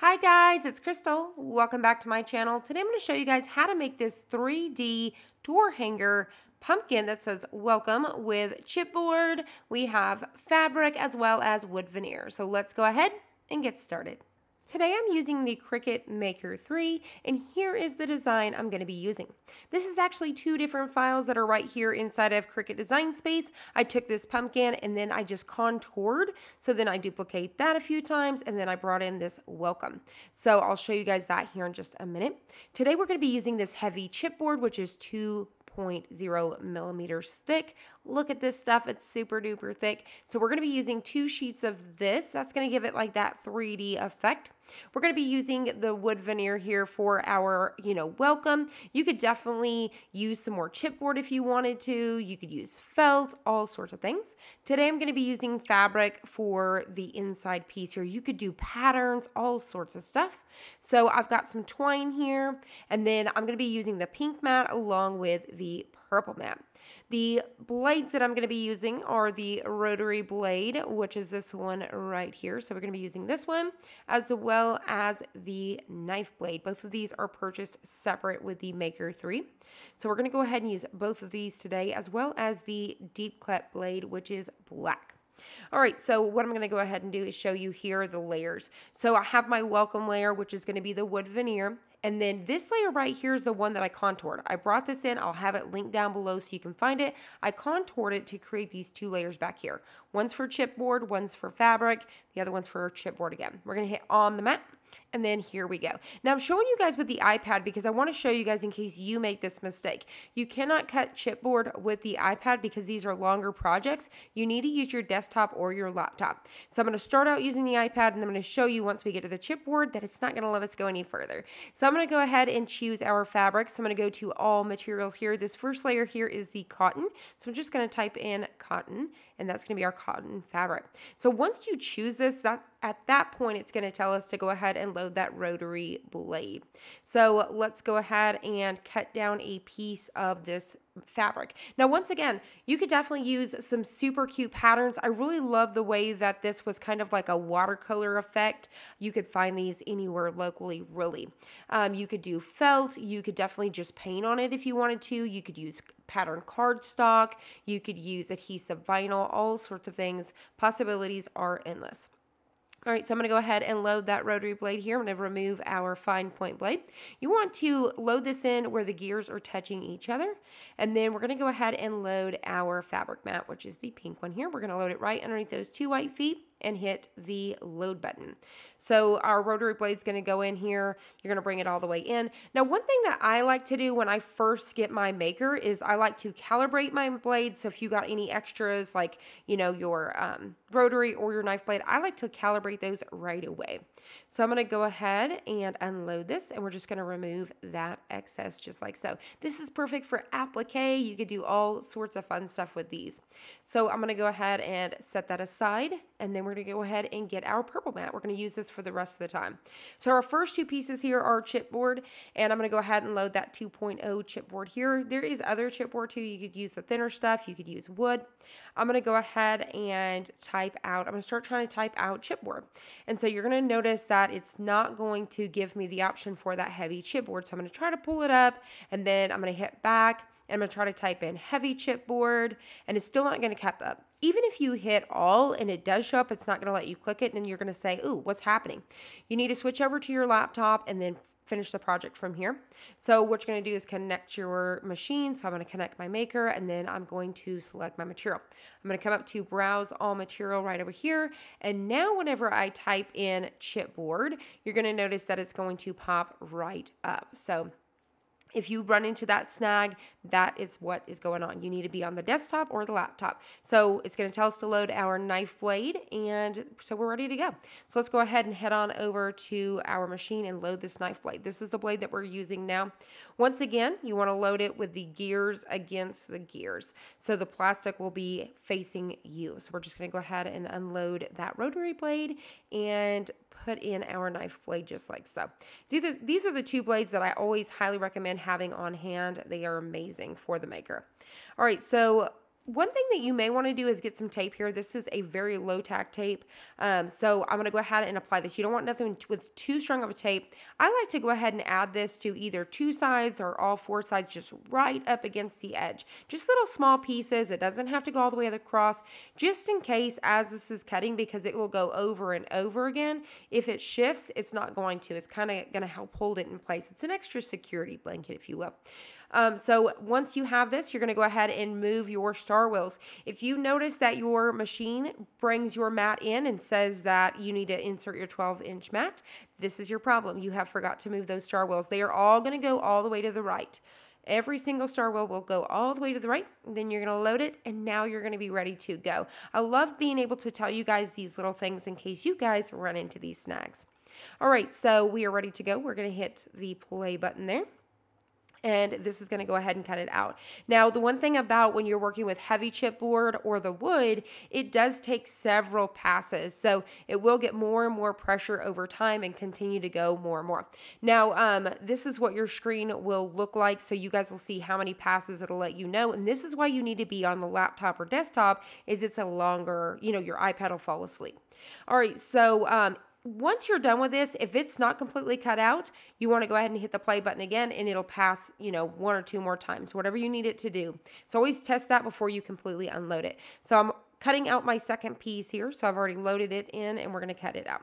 Hi guys, it's Crystal. Welcome back to my channel. Today I'm going to show you guys how to make this 3D door hanger pumpkin that says welcome with chipboard. We have fabric as well as wood veneer. So let's go ahead and get started. Today I'm using the Cricut Maker 3 and here is the design I'm going to be using. This is actually two different files that are right here inside of Cricut Design Space. I took this pumpkin and then I just contoured so then I duplicate that a few times and then I brought in this welcome. So I'll show you guys that here in just a minute. Today we're going to be using this heavy chipboard which is two 0.0 millimeters thick. Look at this stuff, it's super duper thick. So we're gonna be using two sheets of this. That's gonna give it like that 3D effect. We're gonna be using the wood veneer here for our, you know, welcome. You could definitely use some more chipboard if you wanted to. You could use felt, all sorts of things. Today I'm gonna be using fabric for the inside piece here. You could do patterns, all sorts of stuff. So I've got some twine here, and then I'm gonna be using the pink mat along with the purple mat. The blades that I'm going to be using are the rotary blade, which is this one right here. So we're going to be using this one as well as the knife blade. Both of these are purchased separate with the Maker 3. So we're going to go ahead and use both of these today as well as the deep cut blade, which is black. All right, so what I'm going to go ahead and do is show you here the layers. So I have my welcome layer, which is going to be the wood veneer. And then this layer right here is the one that I contoured. I brought this in. I'll have it linked down below so you can find it. I contoured it to create these two layers back here. One's for chipboard, one's for fabric. The other one's for chipboard again. We're going to hit on the mat. And then here we go. Now I'm showing you guys with the iPad because I want to show you guys in case you make this mistake. You cannot cut chipboard with the iPad because these are longer projects. You need to use your desktop or your laptop. So I'm going to start out using the iPad and I'm going to show you once we get to the chipboard that it's not going to let us go any further. So I'm going to go ahead and choose our fabric. So I'm going to go to all materials here. This first layer here is the cotton. So I'm just going to type in cotton and that's going to be our cotton fabric. So once you choose this, that at that point, it's going to tell us to go ahead and load that rotary blade. So let's go ahead and cut down a piece of this fabric. Now, once again, you could definitely use some super cute patterns. I really love the way that this was kind of like a watercolor effect. You could find these anywhere locally, really. Um, you could do felt. You could definitely just paint on it if you wanted to. You could use pattern cardstock. You could use adhesive vinyl, all sorts of things. Possibilities are endless. All right, so I'm going to go ahead and load that rotary blade here. I'm going to remove our fine point blade. You want to load this in where the gears are touching each other. And then we're going to go ahead and load our fabric mat, which is the pink one here. We're going to load it right underneath those two white feet and hit the load button. So our rotary blade is going to go in here. You're going to bring it all the way in. Now, one thing that I like to do when I first get my maker is I like to calibrate my blade. So if you got any extras like, you know, your um, rotary or your knife blade, I like to calibrate those right away. So I'm going to go ahead and unload this and we're just going to remove that excess just like so. This is perfect for applique. You could do all sorts of fun stuff with these. So I'm going to go ahead and set that aside and then we're going to go ahead and get our purple mat. We're going to use this for the rest of the time. So our first two pieces here are chipboard, and I'm going to go ahead and load that 2.0 chipboard here. There is other chipboard too. You could use the thinner stuff. You could use wood. I'm going to go ahead and type out. I'm going to start trying to type out chipboard. And so you're going to notice that it's not going to give me the option for that heavy chipboard. So I'm going to try to pull it up, and then I'm going to hit back and I'm going to try to type in heavy chipboard and it's still not going to cap up. Even if you hit all and it does show up, it's not going to let you click it and you're going to say, ooh, what's happening? You need to switch over to your laptop and then finish the project from here. So what you're going to do is connect your machine. So I'm going to connect my maker and then I'm going to select my material. I'm going to come up to browse all material right over here. And now whenever I type in chipboard, you're going to notice that it's going to pop right up. So if you run into that snag, that is what is going on. You need to be on the desktop or the laptop. So it's going to tell us to load our knife blade, and so we're ready to go. So let's go ahead and head on over to our machine and load this knife blade. This is the blade that we're using now. Once again, you want to load it with the gears against the gears. So the plastic will be facing you. So we're just going to go ahead and unload that rotary blade and put in our knife blade just like so. so these, these are the two blades that I always highly recommend having on hand. They are amazing for the maker. All right, so one thing that you may want to do is get some tape here. This is a very low tack tape. Um, so I'm going to go ahead and apply this. You don't want nothing with too strong of a tape. I like to go ahead and add this to either two sides or all four sides, just right up against the edge. Just little small pieces. It doesn't have to go all the way across, just in case as this is cutting, because it will go over and over again. If it shifts, it's not going to. It's kind of going to help hold it in place. It's an extra security blanket, if you will. Um, so once you have this, you're going to go ahead and move your star wheels. If you notice that your machine brings your mat in and says that you need to insert your 12 inch mat, this is your problem. You have forgot to move those star wheels. They are all going to go all the way to the right. Every single star wheel will go all the way to the right. Then you're going to load it, and now you're going to be ready to go. I love being able to tell you guys these little things in case you guys run into these snags. All right, so we are ready to go. We're going to hit the play button there and this is going to go ahead and cut it out. Now, the one thing about when you're working with heavy chipboard or the wood, it does take several passes. So it will get more and more pressure over time and continue to go more and more. Now, um, this is what your screen will look like. So you guys will see how many passes it'll let you know. And this is why you need to be on the laptop or desktop is it's a longer, you know, your iPad will fall asleep. All right, so um, once you're done with this, if it's not completely cut out, you want to go ahead and hit the play button again and it'll pass, you know, one or two more times, whatever you need it to do. So always test that before you completely unload it. So I'm cutting out my second piece here. So I've already loaded it in and we're going to cut it out.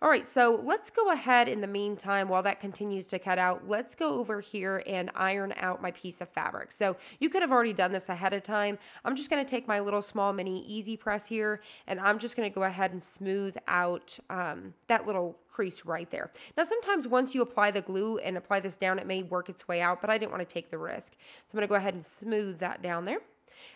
All right, so let's go ahead in the meantime while that continues to cut out. Let's go over here and iron out my piece of fabric. So you could have already done this ahead of time. I'm just going to take my little small mini easy press here and I'm just going to go ahead and smooth out um, that little crease right there. Now, sometimes once you apply the glue and apply this down, it may work its way out, but I didn't want to take the risk. So I'm going to go ahead and smooth that down there.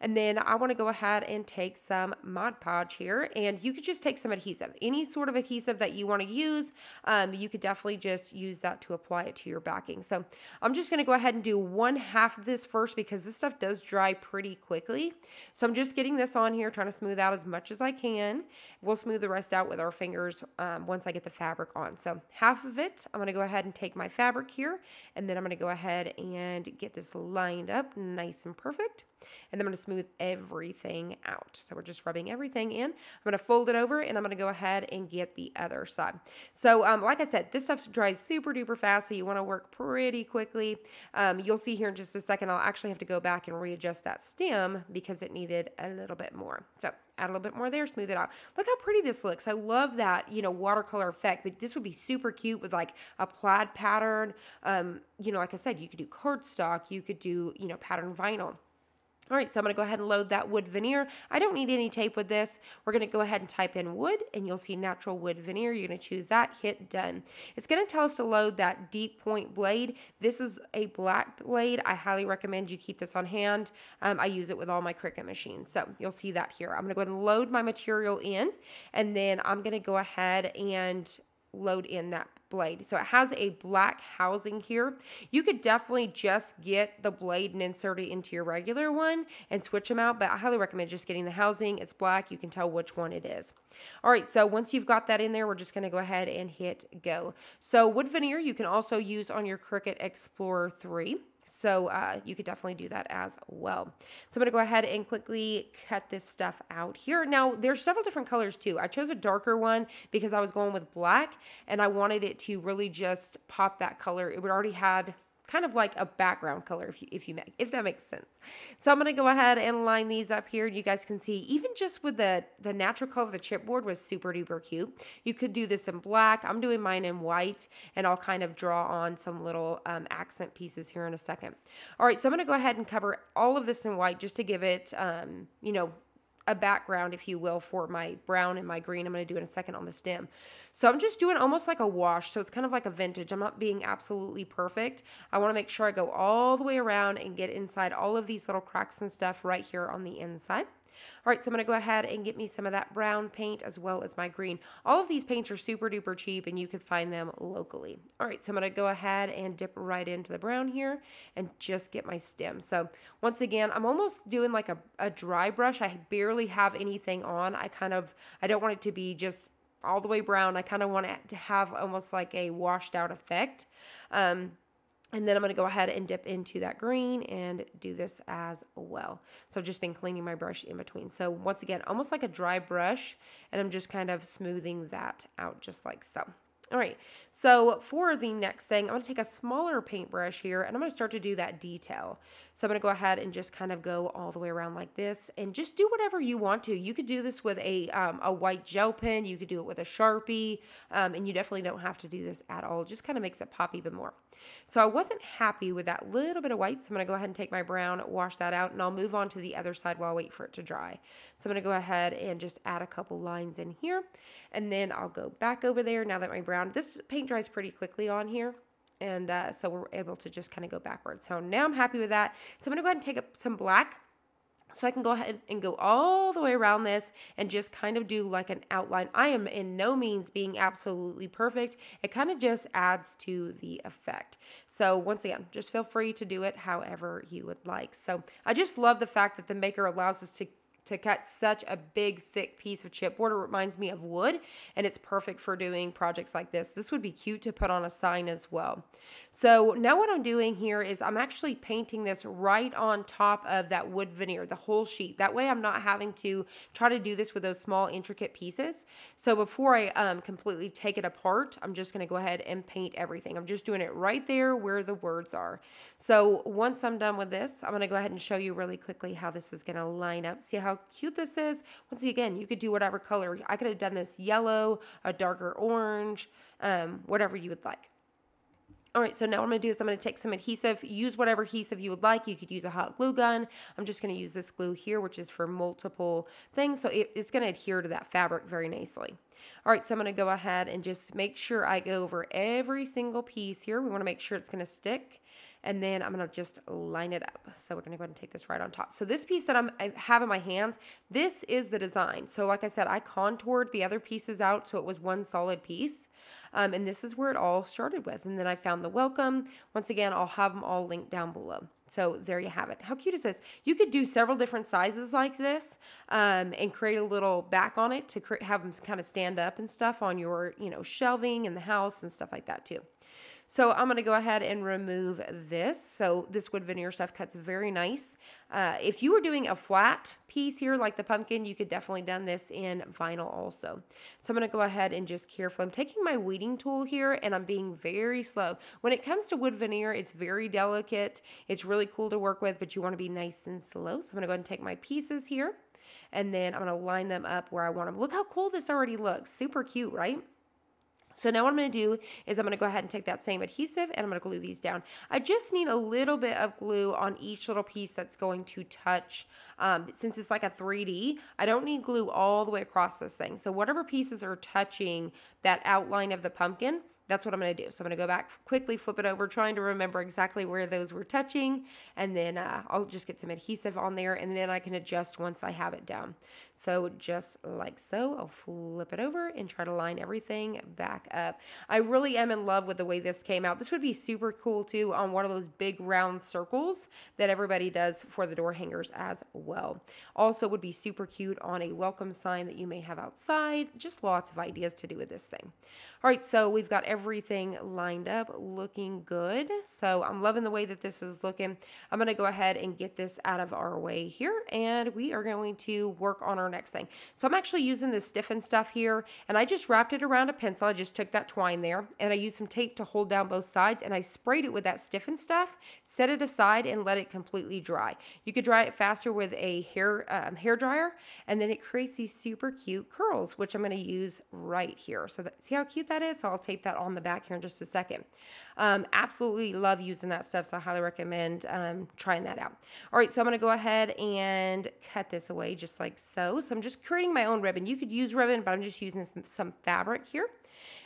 And then I want to go ahead and take some Mod Podge here. And you could just take some adhesive. Any sort of adhesive that you want to use, um, you could definitely just use that to apply it to your backing. So I'm just going to go ahead and do one half of this first because this stuff does dry pretty quickly. So I'm just getting this on here, trying to smooth out as much as I can. We'll smooth the rest out with our fingers um, once I get the fabric on. So half of it, I'm going to go ahead and take my fabric here, and then I'm going to go ahead and get this lined up nice and perfect. And then I'm going to smooth everything out. So we're just rubbing everything in. I'm going to fold it over and I'm going to go ahead and get the other side. So um, like I said, this stuff dries super duper fast. So you want to work pretty quickly. Um, you'll see here in just a second, I'll actually have to go back and readjust that stem because it needed a little bit more. So add a little bit more there, smooth it out. Look how pretty this looks. I love that, you know, watercolor effect, but this would be super cute with like a plaid pattern. Um, you know, like I said, you could do cardstock, you could do, you know, pattern vinyl. All right, so I'm to go ahead and load that wood veneer. I don't need any tape with this. We're to go ahead and type in wood, and you'll see natural wood veneer. You're going to choose that, hit done. It's going to tell us to load that deep point blade. This is a black blade. I highly recommend you keep this on hand. Um, I use it with all my Cricut machines, so you'll see that here. I'm going to go ahead and load my material in, and then I'm going to go ahead and load in that blade. So it has a black housing here. You could definitely just get the blade and insert it into your regular one and switch them out, but I highly recommend just getting the housing. It's black. You can tell which one it is. All right, so once you've got that in there, we're just going to go ahead and hit go. So wood veneer you can also use on your Cricut Explorer 3. So uh, you could definitely do that as well. So I'm to go ahead and quickly cut this stuff out here. Now, there's several different colors too. I chose a darker one because I was going with black and I wanted it to really just pop that color. It would already had kind of like a background color if you if you make if that makes sense. So I'm gonna go ahead and line these up here. You guys can see even just with the the natural color of the chipboard was super duper cute. You could do this in black. I'm doing mine in white and I'll kind of draw on some little um, accent pieces here in a second. All right, so I'm gonna go ahead and cover all of this in white just to give it um, you know a background, if you will, for my brown and my green. I'm going to do in a second on the stem. So I'm just doing almost like a wash. So it's kind of like a vintage. I'm not being absolutely perfect. I want to make sure I go all the way around and get inside all of these little cracks and stuff right here on the inside. All right, so I'm going to go ahead and get me some of that brown paint as well as my green. All of these paints are super duper cheap and you can find them locally. All right, so I'm going to go ahead and dip right into the brown here and just get my stem. So once again, I'm almost doing like a, a dry brush. I barely have anything on. I kind of, I don't want it to be just all the way brown. I kind of want it to have almost like a washed out effect. Um, And then I'm going to go ahead and dip into that green and do this as well. So I've just been cleaning my brush in between. So once again, almost like a dry brush, and I'm just kind of smoothing that out just like so. All right, so for the next thing, I'm going to take a smaller paintbrush here and I'm going to start to do that detail. So I'm going to go ahead and just kind of go all the way around like this and just do whatever you want to. You could do this with a, um, a white gel pen, you could do it with a Sharpie, um, and you definitely don't have to do this at all. It just kind of makes it pop even more. So I wasn't happy with that little bit of white, so I'm going to go ahead and take my brown, wash that out, and I'll move on to the other side while I wait for it to dry. So I'm going to go ahead and just add a couple lines in here, and then I'll go back over there now that my brown brown. This paint dries pretty quickly on here. And uh, so we're able to just kind of go backwards. So now I'm happy with that. So I'm going to go ahead and take up some black so I can go ahead and go all the way around this and just kind of do like an outline. I am in no means being absolutely perfect. It kind of just adds to the effect. So once again, just feel free to do it however you would like. So I just love the fact that the maker allows us to to cut such a big, thick piece of chipboard. It reminds me of wood, and it's perfect for doing projects like this. This would be cute to put on a sign as well. So now what I'm doing here is I'm actually painting this right on top of that wood veneer, the whole sheet. That way I'm not having to try to do this with those small, intricate pieces. So before I um, completely take it apart, I'm just going to go ahead and paint everything. I'm just doing it right there where the words are. So once I'm done with this, I'm going to go ahead and show you really quickly how this is going to line up. See how cute this is. Once again, you could do whatever color. I could have done this yellow, a darker orange, um, whatever you would like. All right, so now what I'm gonna do is I'm gonna take some adhesive, use whatever adhesive you would like. You could use a hot glue gun. I'm just gonna use this glue here, which is for multiple things. So it, it's gonna adhere to that fabric very nicely. All right, so I'm gonna go ahead and just make sure I go over every single piece here. We wanna make sure it's gonna stick and then I'm gonna just line it up. So we're gonna go ahead and take this right on top. So this piece that I'm, I have in my hands, this is the design. So like I said, I contoured the other pieces out so it was one solid piece. Um, and this is where it all started with. And then I found the welcome. Once again, I'll have them all linked down below. So there you have it. How cute is this? You could do several different sizes like this um, and create a little back on it to have them kind of stand up and stuff on your, you know, shelving in the house and stuff like that too. So I'm going to go ahead and remove this. So this wood veneer stuff cuts very nice. Uh, if you were doing a flat piece here like the pumpkin, you could definitely done this in vinyl also. So I'm going to go ahead and just carefully, I'm taking my weeding tool here and I'm being very slow. When it comes to wood veneer, it's very delicate. It's really cool to work with, but you want to be nice and slow. So I'm going to go ahead and take my pieces here and then I'm going to line them up where I want them. Look how cool this already looks. Super cute, right? So now what I'm going to do is I'm going to go ahead and take that same adhesive and I'm going to glue these down. I just need a little bit of glue on each little piece that's going to touch. Um, since it's like a 3D, I don't need glue all the way across this thing. So whatever pieces are touching that outline of the pumpkin, that's what I'm going to do. So I'm going to go back quickly, flip it over, trying to remember exactly where those were touching. And then uh, I'll just get some adhesive on there and then I can adjust once I have it down. So just like so, I'll flip it over and try to line everything back up. I really am in love with the way this came out. This would be super cool too on one of those big round circles that everybody does for the door hangers as well. Also would be super cute on a welcome sign that you may have outside. Just lots of ideas to do with this thing. All right, so we've got everything lined up, looking good. So I'm loving the way that this is looking. I'm gonna go ahead and get this out of our way here and we are going to work on our our next thing. So I'm actually using this stiffen stuff here and I just wrapped it around a pencil. I just took that twine there and I used some tape to hold down both sides and I sprayed it with that stiffen stuff, set it aside and let it completely dry. You could dry it faster with a hair, um, hair dryer and then it creates these super cute curls, which I'm going to use right here. So that, see how cute that is? So I'll tape that on the back here in just a second. Um, absolutely love using that stuff, so I highly recommend um, trying that out. All right, so I'm going to go ahead and cut this away just like so. So I'm just creating my own ribbon. You could use ribbon, but I'm just using some fabric here.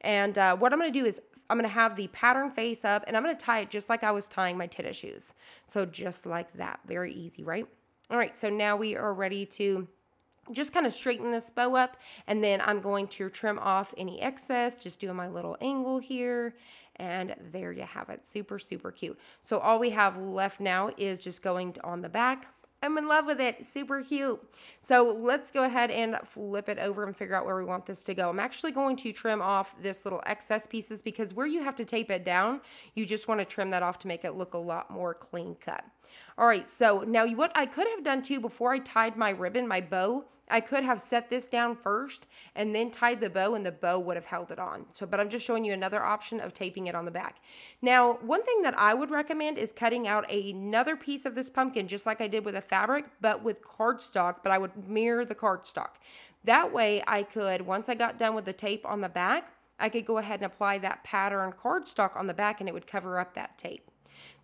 And uh, what I'm going to do is I'm going to have the pattern face up and I'm going to tie it just like I was tying my tennis shoes. So just like that. Very easy, right? All right, so now we are ready to just kind of straighten this bow up and then I'm going to trim off any excess, just doing my little angle here and there you have it. Super, super cute. So all we have left now is just going on the back I'm in love with it. Super cute. So let's go ahead and flip it over and figure out where we want this to go. I'm actually going to trim off this little excess pieces because where you have to tape it down, you just want to trim that off to make it look a lot more clean cut. All right, so now what I could have done too before I tied my ribbon, my bow, I could have set this down first and then tied the bow and the bow would have held it on. So, but I'm just showing you another option of taping it on the back. Now, one thing that I would recommend is cutting out another piece of this pumpkin, just like I did with a fabric, but with cardstock, but I would mirror the cardstock. That way I could, once I got done with the tape on the back, I could go ahead and apply that pattern cardstock on the back and it would cover up that tape.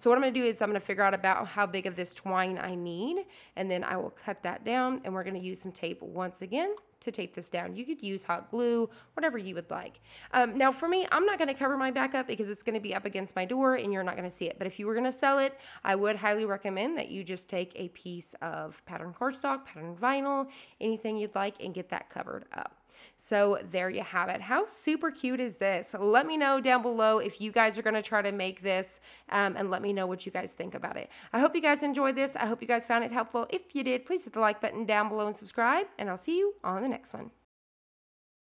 So what I'm going to do is I'm going to figure out about how big of this twine I need, and then I will cut that down, and we're going to use some tape once again to tape this down. You could use hot glue, whatever you would like. Um, now for me, I'm not going to cover my back up because it's going to be up against my door and you're not going to see it. But if you were going to sell it, I would highly recommend that you just take a piece of pattern cardstock, pattern vinyl, anything you'd like and get that covered up. So there you have it. How super cute is this? Let me know down below if you guys are going to try to make this um, and let me know what you guys think about it. I hope you guys enjoyed this. I hope you guys found it helpful. If you did, please hit the like button down below and subscribe, and I'll see you on the next one.